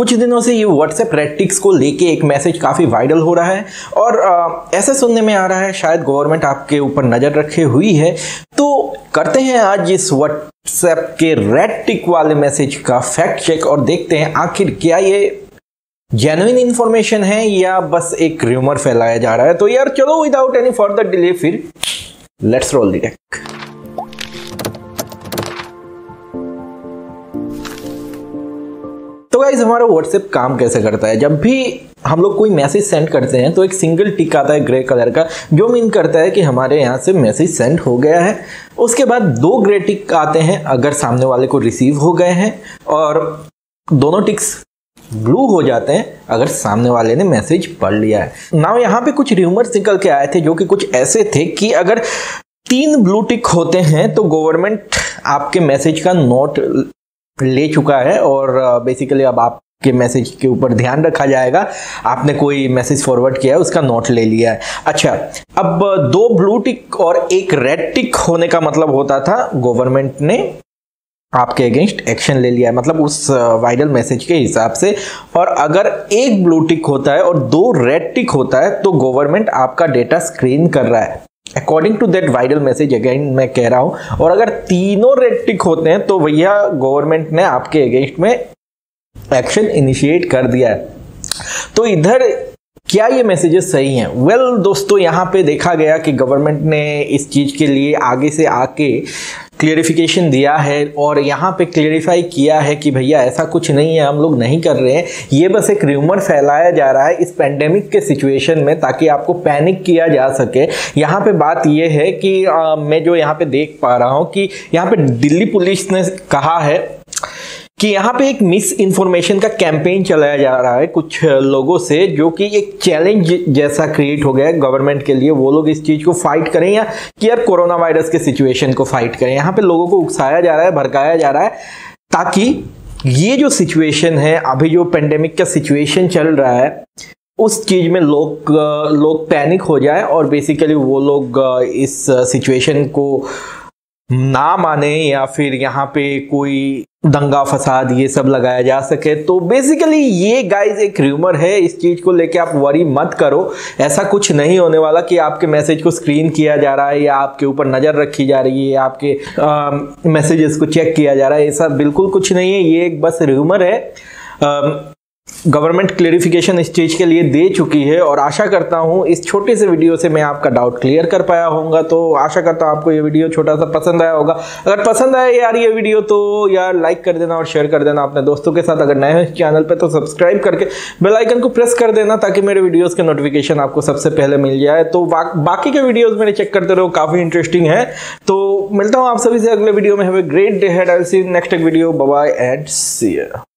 कुछ दिनों से ये व्हाट्सएप रेटिक्स को लेके एक मैसेज काफ़ी वायरल हो रहा है और आ, ऐसा सुनने में आ रहा है शायद गवर्नमेंट आपके ऊपर नज़र रखे हुई है। तो करते हैं आज इस व्हाट्सएप के रेड टिक वाले मैसेज का फैक्ट चेक और देखते हैं आखिर क्या ये जेनुइन इंफॉर्मेशन है या बस एक र्यूमर फैलाया जा रहा है। तो यार चलो विदाउट एनी फर्दर डिले फिर let's roll the take guys हमारा व्हाट्सएप काम कैसे करता है? जब भी हम लोग कोई मैसेज सेंड करते हैं तो एक सिंगल टिक आता है ग्रे कलर का, जो मीन करता है कि हमारे यहाँ से मैसेज सेंड हो गया है। उसके बाद दो ग्रे टिक आते हैं, अगर सामने वाले को रिसीव हो गए हैं, और दोनों टिक्स ब्लू हो जाते हैं, अगर सामने वाले ने मैसेज पढ़ लिया है। ना यहाँ पे कुछ र्यूमर्स निकल के आए थे, जो कि कुछ ऐसे थे कि अगर तीन ब्लू टिक होते हैं तो गवर्नमेंट आपके मैसेज का नोट ले चुका है और बेसिकली अब आप के मैसेज के ऊपर ध्यान रखा जाएगा। आपने कोई मैसेज फॉरवर्ड किया है, उसका नोट ले लिया है। अच्छा अब दो ब्लू टिक और एक रेड टिक होने का मतलब होता था गवर्नमेंट ने आपके अगेंस्ट एक्शन ले लिया है मतलब उस वायरल मैसेज के हिसाब से। और अगर एक ब्लू टिक होता है और दो रेड टिक होता है तो गवर्नमेंट आपका डेटा स्क्रीन कर रहा है। According to that viral message again मैं कह रहा हूँ और अगर तीनों रेड टिक होते हैं तो भैया गवर्नमेंट ने आपके अगेंस्ट में एक्शन इनिशिएट कर दिया है। तो इधर क्या ये मैसेजेस सही हैं? वेल well, दोस्तों यहाँ पे देखा गया कि गवर्नमेंट ने इस चीज़ के लिए आगे से आके क्लियरिफिकेशन दिया है और यहाँ पे क्लियरिफाई किया है कि भैया ऐसा कुछ नहीं है हम लोग नहीं कर रहे हैं। ये बस एक र्यूमर फैलाया जा रहा है इस पैंडेमिक के सिचुएशन में ताकि आपको पैनिक किया जा सके। यहाँ पे बात ये है कि आ, मैं जो यहाँ पे देख पा रहा हूँ कि यहाँ पे दिल्ली पुलिस ने कहा है कि यहाँ पे एक मिस इन्फॉर्मेशन का कैंपेन चलाया जा रहा है कुछ लोगों से, जो कि एक चैलेंज जैसा क्रिएट हो गया है गवर्नमेंट के लिए। वो लोग इस चीज़ को फाइट करें या कि यार कोरोना वायरस के सिचुएशन को फाइट करें। यहाँ पे लोगों को उकसाया जा रहा है, भड़काया जा रहा है, ताकि ये जो सिचुएशन है, अभी जो पेंडेमिक का सिचुएशन चल रहा है, उस चीज़ में लोग लोग पैनिक हो जाए और बेसिकली वो लोग, इस सिचुएशन को ना माने या फिर यहाँ पे कोई दंगा फसाद ये सब लगाया जा सके। तो बेसिकली ये गाइस एक र्यूमर है इस चीज़ को लेके आप वरी मत करो। ऐसा कुछ नहीं होने वाला कि आपके मैसेज को स्क्रीन किया जा रहा है या आपके ऊपर नज़र रखी जा रही है आपके मैसेजेस को चेक किया जा रहा है। ऐसा बिल्कुल कुछ नहीं है ये एक बस र्यूमर है। आ, गवर्नमेंट क्लेरिफिकेशन इस चीज़ के लिए दे चुकी है और आशा करता हूँ इस छोटे से वीडियो से मैं आपका डाउट क्लियर कर पाया होगा तो आशा करता हूँ आपको ये वीडियो छोटा सा पसंद आया होगा। अगर पसंद आया यार ये वीडियो तो यार लाइक कर देना और शेयर कर देना अपने दोस्तों के साथ। अगर नए हैं चैनल पर तो सब्सक्राइब करके बेलाइकन को प्रेस कर देना ताकि मेरे वीडियोज़ के नोटिफिकेशन आपको सबसे पहले मिल जाए। तो बा, बाकी के वीडियोज़ मेरे चेक करते रहो काफ़ी इंटरेस्टिंग है। तो मिलता हूँ आप सभी से अगले वीडियो में। Have great day head I see next video bye and see